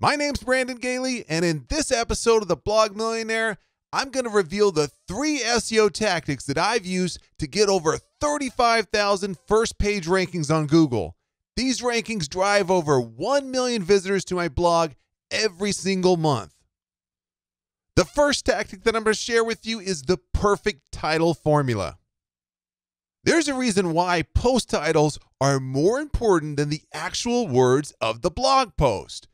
My name's Brandon Gaille, and in this episode of the Blog Millionaire, I'm going to reveal the three SEO tactics that I've used to get over 35,000 first page rankings on Google. These rankings drive over 1 million visitors to my blog every single month. The first tactic that I'm going to share with you is the perfect title formula. There's a reason why post titles are more important than the actual words of the blog post.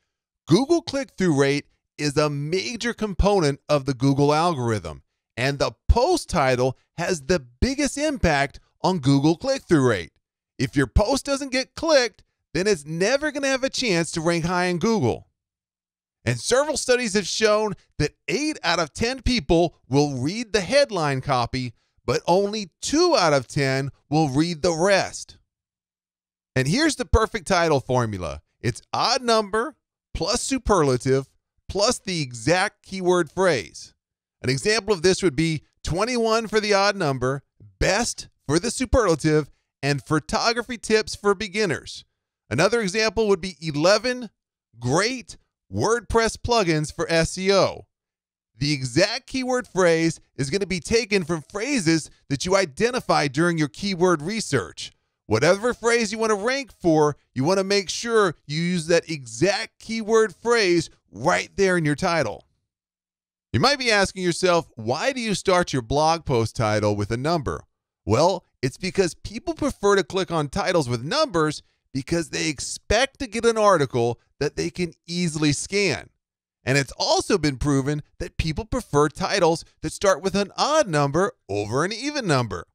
Google click through rate is a major component of the Google algorithm, and the post title has the biggest impact on Google click through rate. If your post doesn't get clicked, then it's never going to have a chance to rank high in Google. And several studies have shown that 8 out of 10 people will read the headline copy, but only 2 out of 10 will read the rest. And here's the perfect title formula it's odd number plus superlative plus the exact keyword phrase. An example of this would be 21 for the odd number, best for the superlative, and photography tips for beginners. Another example would be 11 great WordPress plugins for SEO. The exact keyword phrase is going to be taken from phrases that you identify during your keyword research. Whatever phrase you want to rank for, you want to make sure you use that exact keyword phrase right there in your title. You might be asking yourself, why do you start your blog post title with a number? Well, it's because people prefer to click on titles with numbers because they expect to get an article that they can easily scan. And it's also been proven that people prefer titles that start with an odd number over an even number.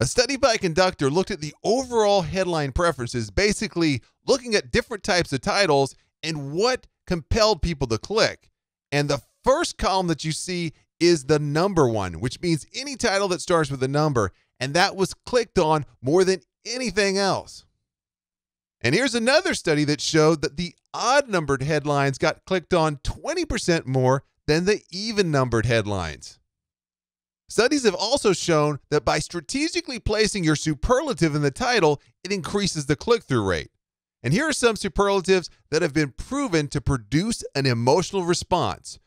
A study by a Conductor looked at the overall headline preferences, basically looking at different types of titles and what compelled people to click. And the first column that you see is the number one, which means any title that starts with a number. And that was clicked on more than anything else. And here's another study that showed that the odd numbered headlines got clicked on 20% more than the even numbered headlines. Studies have also shown that by strategically placing your superlative in the title, it increases the click through rate. And here are some superlatives that have been proven to produce an emotional response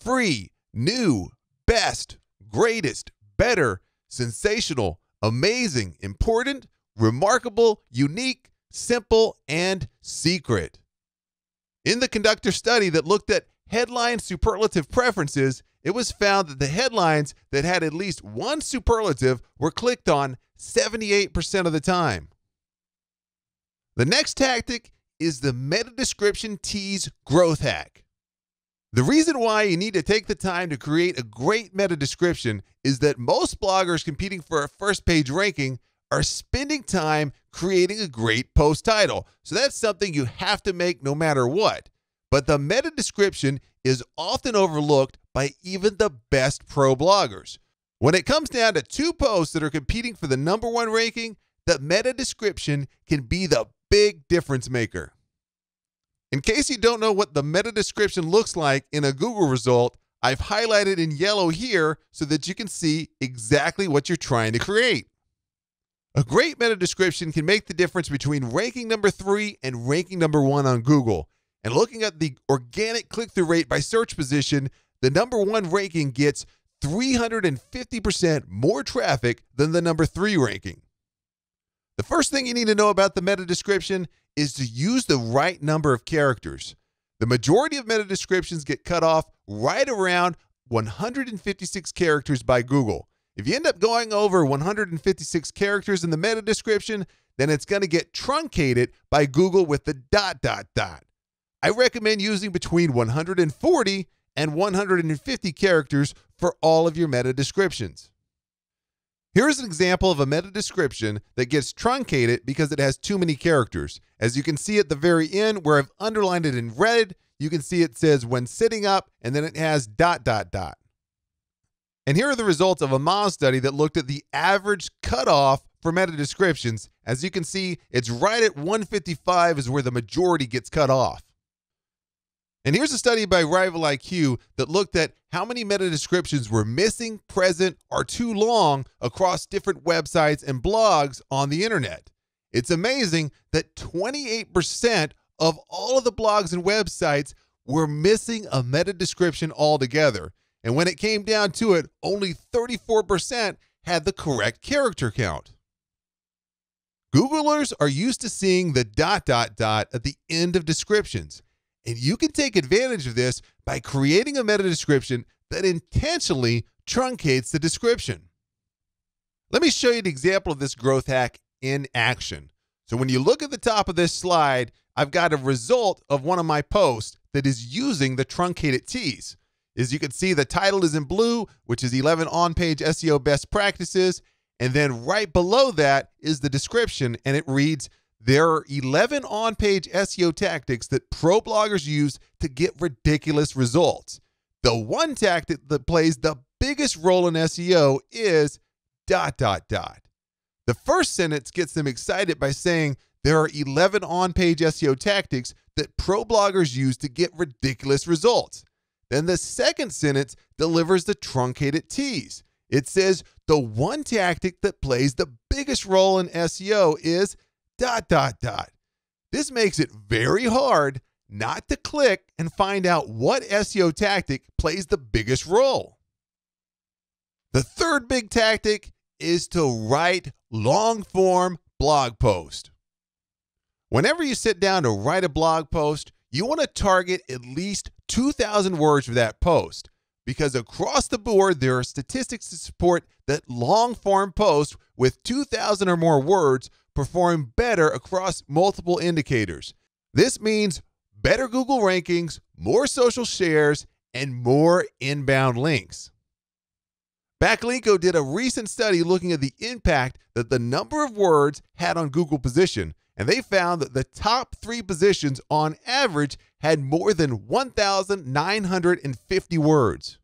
free, new, best, greatest, better, sensational, amazing, important, remarkable, unique, simple, and secret. In the conductor study that looked at headline superlative preferences, it was found that the headlines that had at least one superlative were clicked on 78% of the time. The next tactic is the meta description tease growth hack. The reason why you need to take the time to create a great meta description is that most bloggers competing for a first page ranking are spending time creating a great post title. So that's something you have to make no matter what. But the meta description is often overlooked by even the best pro bloggers. When it comes down to two posts that are competing for the number one ranking, the meta description can be the big difference maker. In case you don't know what the meta description looks like in a Google result, I've highlighted in yellow here so that you can see exactly what you're trying to create. A great meta description can make the difference between ranking number three and ranking number one on Google. And looking at the organic click through rate by search position, the number one ranking gets 350% more traffic than the number three ranking. The first thing you need to know about the meta description is to use the right number of characters. The majority of meta descriptions get cut off right around 156 characters by Google. If you end up going over 156 characters in the meta description, then it's going to get truncated by Google with the dot, dot, dot. I recommend using between 140 and 150 characters for all of your meta descriptions. Here's an example of a meta description that gets truncated because it has too many characters. As you can see at the very end where I've underlined it in red, you can see it says when sitting up and then it has dot dot dot. And here are the results of a Moz study that looked at the average cutoff for meta descriptions. As you can see, it's right at 155 is where the majority gets cut off. And here's a study by Rival IQ that looked at how many meta descriptions were missing, present, or too long across different websites and blogs on the internet. It's amazing that 28% of all of the blogs and websites were missing a meta description altogether. And when it came down to it, only 34% had the correct character count. Googlers are used to seeing the dot dot dot at the end of descriptions, and you can take advantage of this by creating a meta description that intentionally truncates the description. Let me show you an example of this growth hack in action. So when you look at the top of this slide, I've got a result of one of my posts that is using the truncated tease. As you can see, the title is in blue, which is 11 on-page SEO best practices. And then right below that is the description, and it reads, there are 11 on page SEO tactics that pro bloggers use to get ridiculous results. The one tactic that plays the biggest role in SEO is dot, dot, dot. The first sentence gets them excited by saying there are 11 on page SEO tactics that pro bloggers use to get ridiculous results. Then the second sentence delivers the truncated tease. It says the one tactic that plays the biggest role in SEO is dot, dot, dot. This makes it very hard not to click and find out what SEO tactic plays the biggest role. The third big tactic is to write long form blog post. Whenever you sit down to write a blog post, you want to target at least 2,000 words for that post because across the board, there are statistics to support that long form posts with 2,000 or more words perform better across multiple indicators. This means better Google rankings, more social shares, and more inbound links. Backlinko did a recent study looking at the impact that the number of words had on Google position, and they found that the top three positions on average had more than 1,950 words.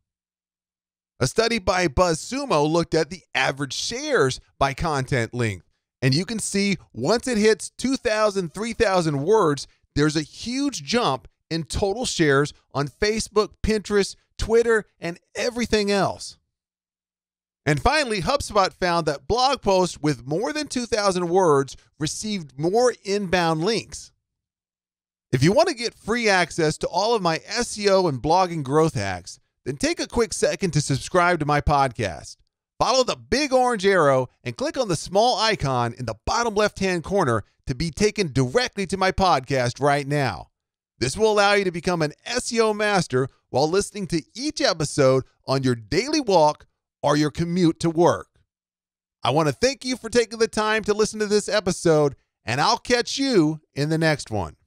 A study by BuzzSumo looked at the average shares by content length, and you can see once it hits 2,000, 3,000 words, there's a huge jump in total shares on Facebook, Pinterest, Twitter, and everything else. And finally, HubSpot found that blog posts with more than 2,000 words received more inbound links. If you want to get free access to all of my SEO and blogging growth hacks, then take a quick second to subscribe to my podcast. Follow the big orange arrow and click on the small icon in the bottom left hand corner to be taken directly to my podcast right now. This will allow you to become an SEO master while listening to each episode on your daily walk or your commute to work. I want to thank you for taking the time to listen to this episode, and I'll catch you in the next one.